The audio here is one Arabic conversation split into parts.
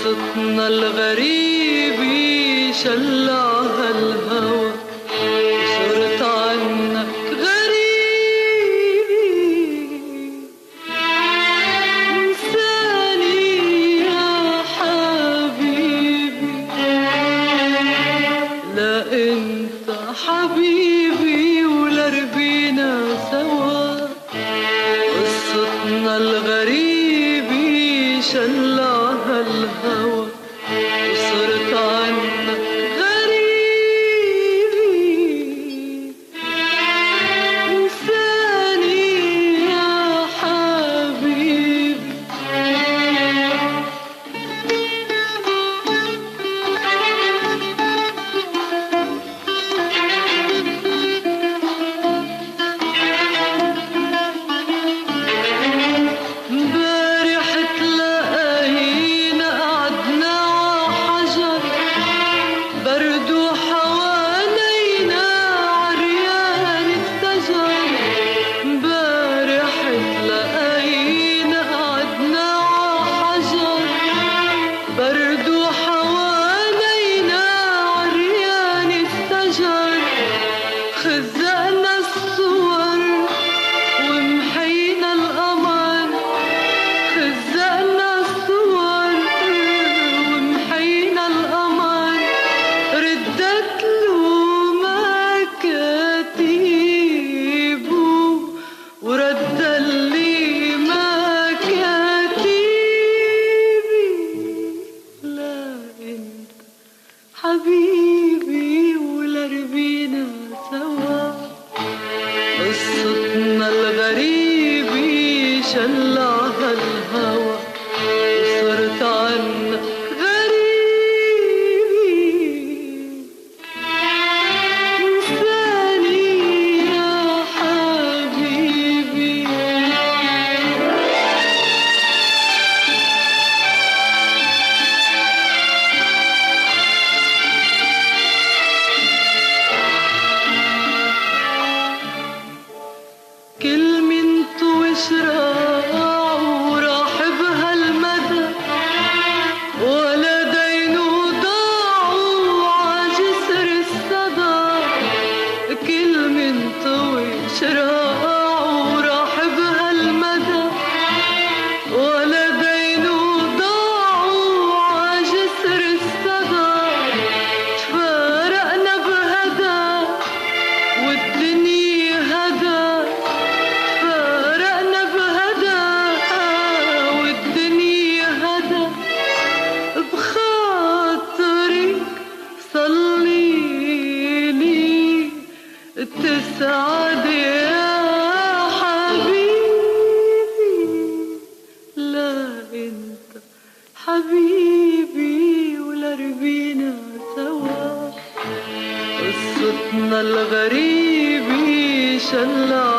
قصتنا الغريب يشلعها الهوى صرت انساني يا حبيبي حبيبي.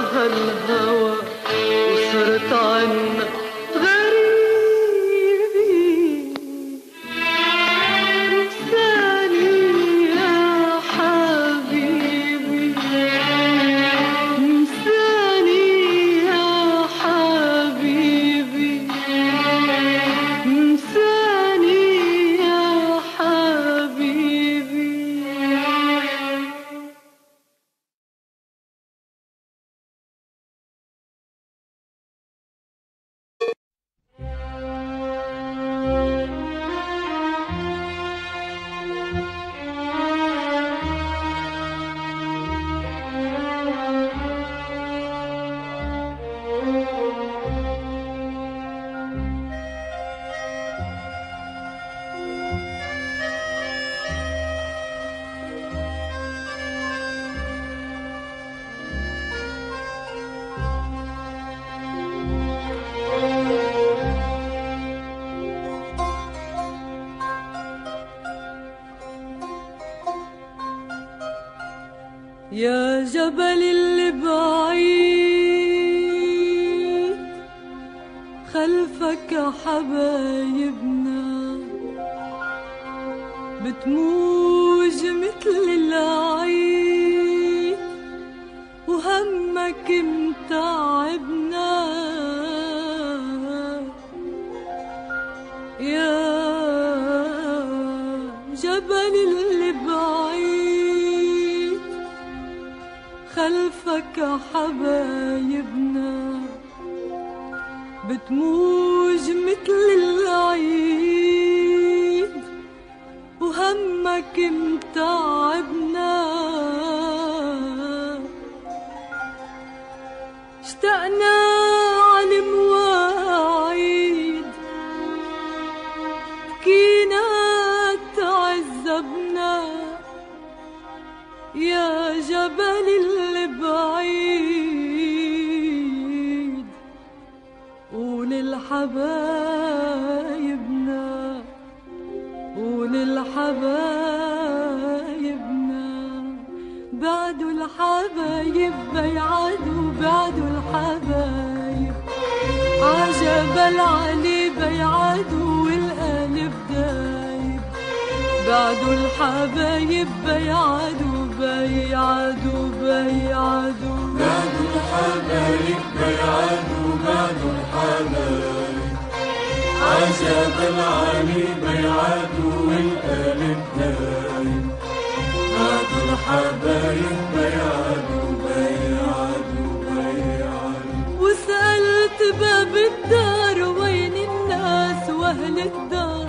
الهوى وصرت عني حبايبنا بتموج مثل العيد وهمك متعبنا. يا جبل اللي بعيد خلفك حبايبنا. بتموج مثل العيد وهمك متعبنا. وللحبايبنا بعدوا الحبايب بيعادوا بعدوا الحبايب. عجب العلي بيعادوا والقلب دايب. بعدوا الحبايب بيعادوا بيعادوا بيعادوا. بعدوا الحبايب بيعادوا بعدوا الحبايب. عجب العلي بيعادوا. بعدوا الحبايب بيعادوا بيعادوا بيعادوا وسألت باب الدار وين الناس وأهل الدار.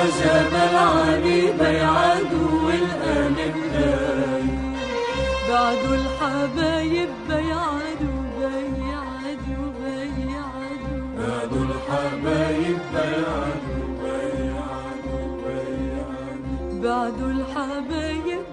عجب العلي بيعادوا والقلب دايم بعدوا الحبايب بيعادوا بيعادوا بيعادوا بعدوا الحبايب بيعادوا بيعادوا بيعادوا بعدوا الحبايب